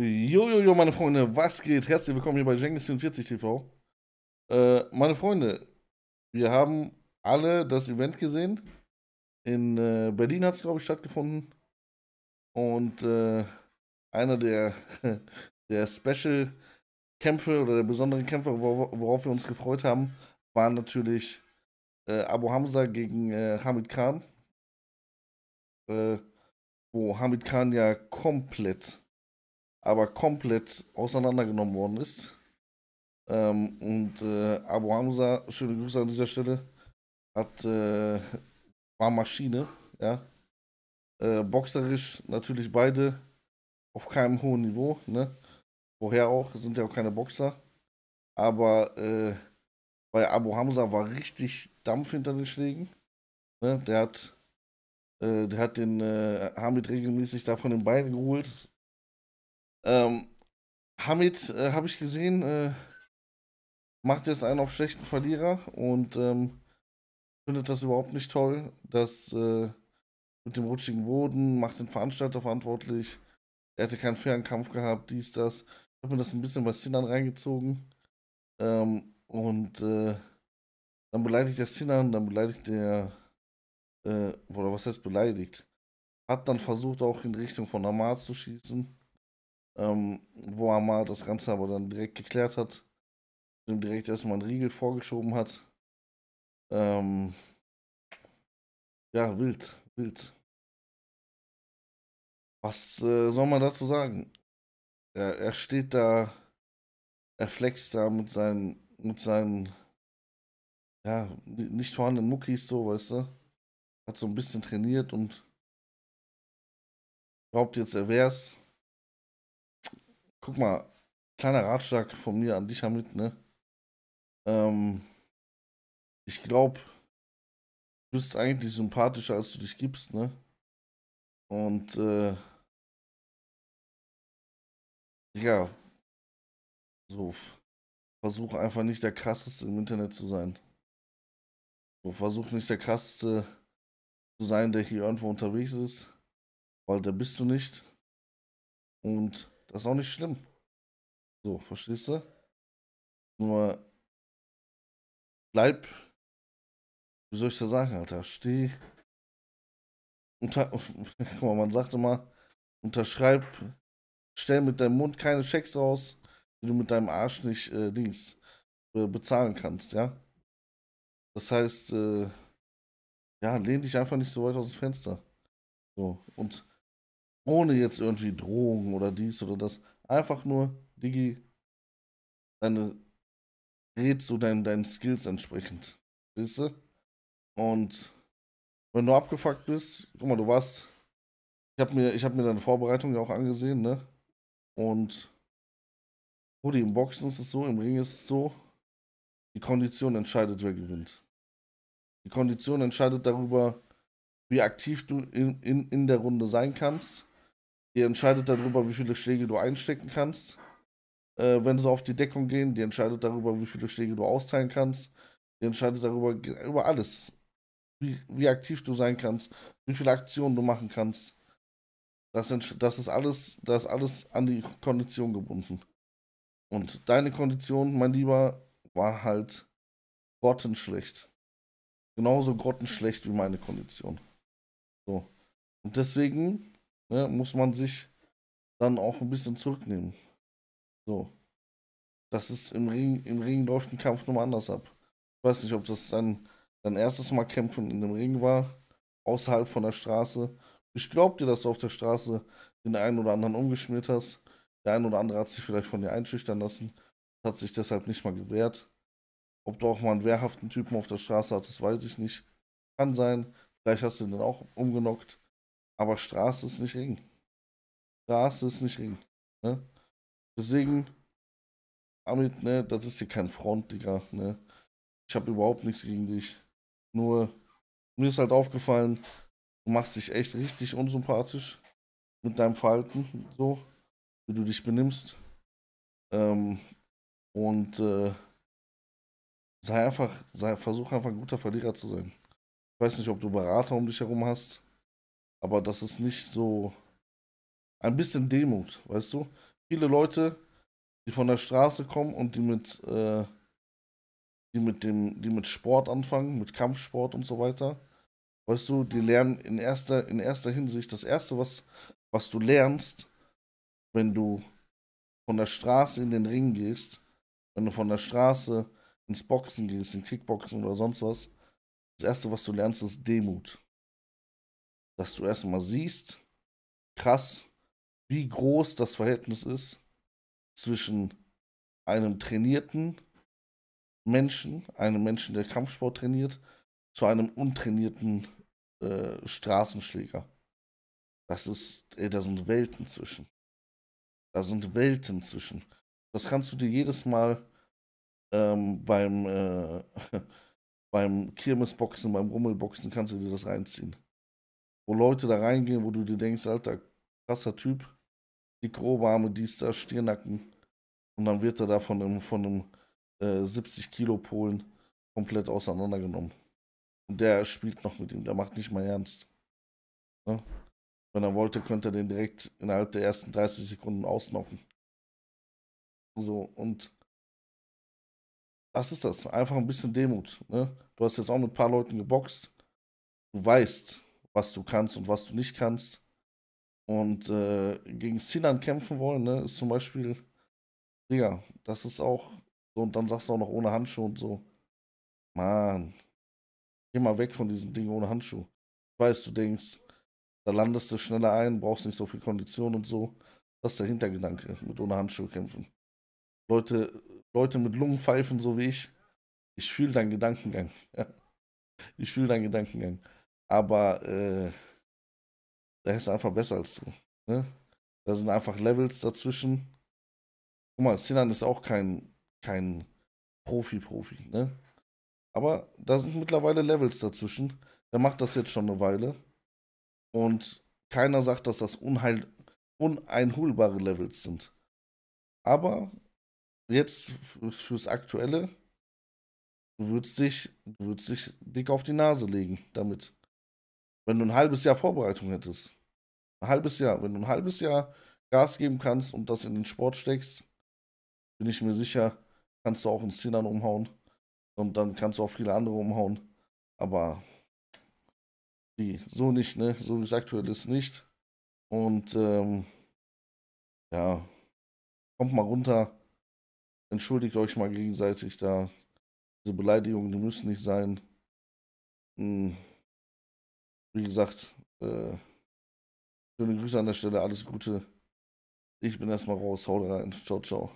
Jojojo, meine Freunde, was geht? Herzlich willkommen hier bei Jengis44 TV. Äh, meine Freunde, wir haben alle das Event gesehen. In äh, Berlin hat es, glaube ich, stattgefunden. Und äh, einer der, der Special-Kämpfe oder der besonderen Kämpfe, wor worauf wir uns gefreut haben, war natürlich äh, Abu Hamza gegen äh, Hamid Khan. Äh, wo Hamid Khan ja komplett aber komplett auseinandergenommen worden ist. Ähm, und äh, Abu Hamza, schöne Grüße an dieser Stelle, hat, äh, war Maschine, ja. Äh, boxerisch natürlich beide auf keinem hohen Niveau, ne? Woher auch, sind ja auch keine Boxer. Aber äh, bei Abu Hamza war richtig Dampf hinter den Schlägen. Ne? Der hat, äh, der hat den äh, Hamid regelmäßig da von den Beinen geholt, ähm, Hamid, äh, habe ich gesehen, äh, macht jetzt einen auf schlechten Verlierer und ähm, findet das überhaupt nicht toll, dass äh, mit dem rutschigen Boden, macht den Veranstalter verantwortlich. Er hätte keinen fairen Kampf gehabt, dies, das. Ich habe mir das ein bisschen bei Sinan reingezogen. Ähm, und äh, dann beleidigt der Sinan, dann beleidigt der, äh, oder was heißt beleidigt? Hat dann versucht, auch in Richtung von Amar zu schießen ähm, wo Amar das Ganze aber dann direkt geklärt hat, ihm direkt erstmal einen Riegel vorgeschoben hat. Ähm, ja, wild, wild. Was äh, soll man dazu sagen? Er, er steht da, er flext da mit seinen, mit seinen, ja, nicht vorhandenen Muckis, so, weißt du? Hat so ein bisschen trainiert und glaubt jetzt, er wär's guck mal, kleiner Ratschlag von mir an dich damit, ne? Ähm, ich glaube, du bist eigentlich sympathischer, als du dich gibst, ne? Und, äh, ja, so, versuch einfach nicht der krasseste im Internet zu sein. So, versuch nicht der krasseste zu sein, der hier irgendwo unterwegs ist, weil der bist du nicht. Und das ist auch nicht schlimm. So, verstehst du? Nur bleib, wie soll ich das sagen, Alter? Steh. Unter, guck mal, man sagt immer, unterschreib, stell mit deinem Mund keine Schecks aus, die du mit deinem Arsch nicht äh, links äh, bezahlen kannst, ja? Das heißt, äh, ja, lehn dich einfach nicht so weit aus dem Fenster. So, und ohne jetzt irgendwie Drohungen oder dies oder das. Einfach nur, Digi, deine, redst du deinen, deinen Skills entsprechend. Siehst du? Und wenn du abgefuckt bist, guck mal, du warst. Ich habe mir, hab mir deine Vorbereitung ja auch angesehen, ne? Und Rudi, im Boxen ist es so, im Ring ist es so, die Kondition entscheidet, wer gewinnt. Die Kondition entscheidet darüber, wie aktiv du in, in, in der Runde sein kannst die entscheidet darüber, wie viele Schläge du einstecken kannst. Äh, wenn sie auf die Deckung gehen, die entscheidet darüber, wie viele Schläge du austeilen kannst. Die entscheidet darüber, über alles. Wie, wie aktiv du sein kannst, wie viele Aktionen du machen kannst. Das, das ist alles, das ist alles an die Kondition gebunden. Und deine Kondition, mein Lieber, war halt grottenschlecht. Genauso grottenschlecht wie meine Kondition. So. Und deswegen ne, muss man sich dann auch ein bisschen zurücknehmen. So. Das ist im Ring, im Ring läuft ein Kampf nochmal anders ab. Ich weiß nicht, ob das dein, dein erstes Mal kämpfen in dem Ring war, außerhalb von der Straße. Ich glaub dir, dass du auf der Straße den einen oder anderen umgeschmiert hast. Der ein oder andere hat sich vielleicht von dir einschüchtern lassen, hat sich deshalb nicht mal gewehrt. Ob du auch mal einen wehrhaften Typen auf der Straße hattest, weiß ich nicht. Kann sein. Vielleicht hast du ihn dann auch umgenockt. Aber Straße ist nicht Ring. Straße ist nicht Ring. Ne? Deswegen, Amit, ne, das ist hier kein Front, Digga. Ne? Ich habe überhaupt nichts gegen dich. Nur, mir ist halt aufgefallen, du machst dich echt richtig unsympathisch mit deinem Verhalten, so, wie du dich benimmst. Ähm, und äh, sei einfach, sei, versuch einfach ein guter Verlierer zu sein. Ich weiß nicht, ob du Berater um dich herum hast. Aber das ist nicht so. Ein bisschen Demut, weißt du? viele Leute, die von der Straße kommen und die mit, äh, die mit dem, die mit Sport anfangen, mit Kampfsport und so weiter. Weißt du, die lernen in erster, in erster Hinsicht das erste, was, was du lernst, wenn du von der Straße in den Ring gehst, wenn du von der Straße ins Boxen gehst, in Kickboxen oder sonst was, das erste, was du lernst, ist Demut. Dass du erstmal siehst, krass, wie groß das Verhältnis ist zwischen einem trainierten Menschen, einem Menschen, der Kampfsport trainiert, zu einem untrainierten äh, Straßenschläger. Das ist, ey, da sind Welten zwischen. Da sind Welten zwischen. Das kannst du dir jedes Mal ähm, beim, äh, beim Kirmesboxen, beim Rummelboxen, kannst du dir das reinziehen. Wo Leute da reingehen, wo du dir denkst, Alter, krasser Typ, die Oberarme, dies, da, Stirnacken. Und dann wird er da von einem, von einem äh, 70 Kilo Polen komplett auseinandergenommen. Und der spielt noch mit ihm, der macht nicht mal ernst. Ne? Wenn er wollte, könnte er den direkt innerhalb der ersten 30 Sekunden ausnocken. So, und das ist das. Einfach ein bisschen Demut. Ne? Du hast jetzt auch mit ein paar Leuten geboxt. Du weißt, was du kannst und was du nicht kannst. Und äh, gegen Sinan kämpfen wollen, ne, ist zum Beispiel, Digga, das ist auch so, und dann sagst du auch noch ohne Handschuh und so. Mann, geh mal weg von diesem Ding ohne Handschuh. Ich weiß, du denkst, da landest du schneller ein, brauchst nicht so viel Kondition und so. Das ist der Hintergedanke mit ohne Handschuhe kämpfen. Leute, Leute mit Lungenpfeifen, so wie ich, ich fühle deinen Gedankengang. ich fühle deinen Gedankengang. Aber äh, der ist einfach besser als du. Ne? Da sind einfach Levels dazwischen. Guck mal, Sinan ist auch kein, kein Profi-Profi, ne? Aber da sind mittlerweile Levels dazwischen. Der macht das jetzt schon eine Weile. Und keiner sagt, dass das unheil, uneinholbare Levels sind. Aber jetzt fürs Aktuelle, du würdest dich, du würdest dich dick auf die Nase legen damit. Wenn du ein halbes Jahr Vorbereitung hättest. Ein halbes Jahr. Wenn du ein halbes Jahr Gas geben kannst und das in den Sport steckst, bin ich mir sicher, kannst du auch einen Sinan umhauen. Und dann kannst du auch viele andere umhauen. Aber die, so nicht, ne? So wie es aktuell ist, nicht. Und ähm, ja, kommt mal runter. Entschuldigt euch mal gegenseitig da. Diese Beleidigungen, die müssen nicht sein. Hm. Wie gesagt, äh, schöne Grüße an der Stelle, alles Gute. Ich bin erstmal raus, haut rein. Ciao, ciao.